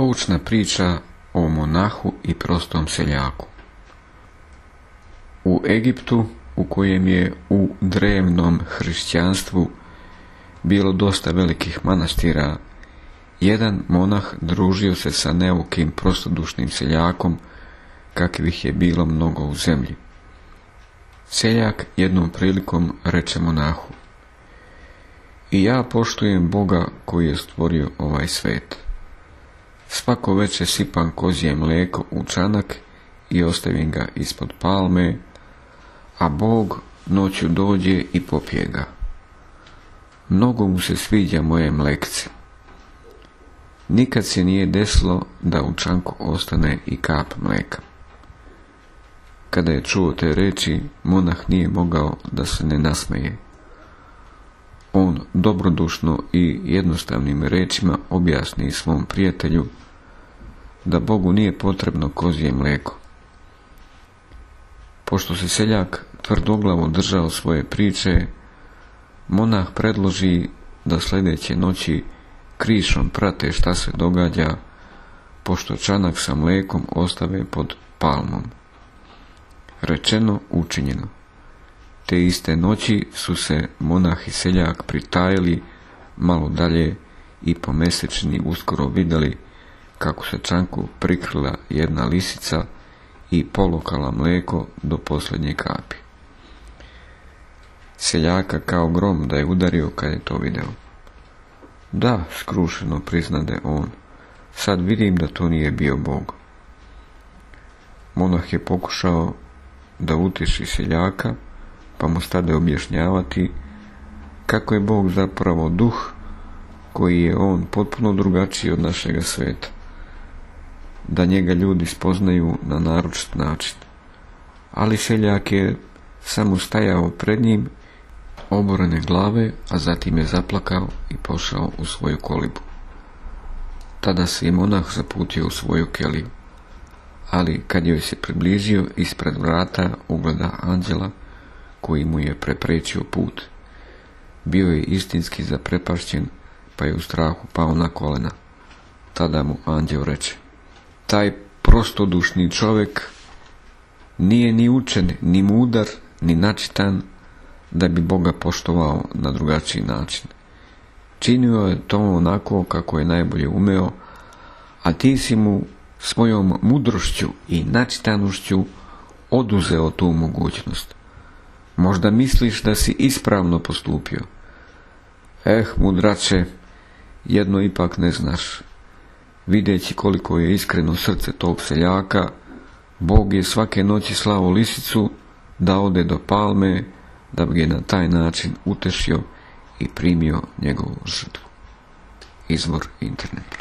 Poučna priča o monahu i prostom seljaku. U Egiptu, u kojem je u drevnom hrišćanstvu bilo dosta velikih manastira, jedan monah družio se sa neukim prostodušnim seljakom, kakvih je bilo mnogo u zemlji. Seljak jednom prilikom reče monahu, i ja poštujem Boga koji je stvorio ovaj svet. Svako veče sipam kozije mlijeko u čanak i ostavim ga ispod palme, a Bog noću dođe i popije ga. Mnogo mu se sviđa moje mlekce. Nikad se nije desilo da u čanku ostane i kap mleka. Kada je čuo te reči, monah nije mogao da se ne nasmeje. On dobrodušno i jednostavnim rečima objasni svom prijatelju da Bogu nije potrebno kozije mlijeko. Pošto se seljak tvrdoglavo držao svoje priče, monah predloži da sljedeće noći krišom prate šta se događa, pošto čanak sa mlekom ostave pod palmom. Rečeno, učinjeno. Te iste noći su se monah i seljak pritajili malo dalje i po mesečini uskoro vidjeli kako se čanku prikrila jedna lisica i polokala mleko do posljednje kapi. Seljaka kao grom da je udario kad je to video. Da, skrušeno priznade on, sad vidim da to nije bio Bog. Monah je pokušao da utiši seljaka, pa mu stade objašnjavati kako je Bog zapravo duh koji je on potpuno drugačiji od našega sveta da njega ljudi spoznaju na naročit način. Ali seljak je samo stajao pred njim, oborene glave, a zatim je zaplakao i pošao u svoju kolibu. Tada se i monah zaputio u svoju keliju, ali kad joj se približio ispred vrata ugleda anđela koji mu je preprečio put. Bio je istinski zaprepašćen, pa je u strahu pao na kolena. Tada mu anđel reče, taj prostodušni čovjek nije ni učen, ni mudar, ni načitan da bi Boga poštovao na drugačiji način. Činio je to onako kako je najbolje umeo, a ti si mu svojom mudrošću i načitanošću oduzeo tu mogućnost. Možda misliš da si ispravno postupio. Eh, mudrače, jedno ipak ne znaš. Videći koliko je iskreno srce tog seljaka, Bog je svake noći slavo lisicu da ode do palme, da bi je na taj način utešio i primio njegovu žrtvu. Izvor internet.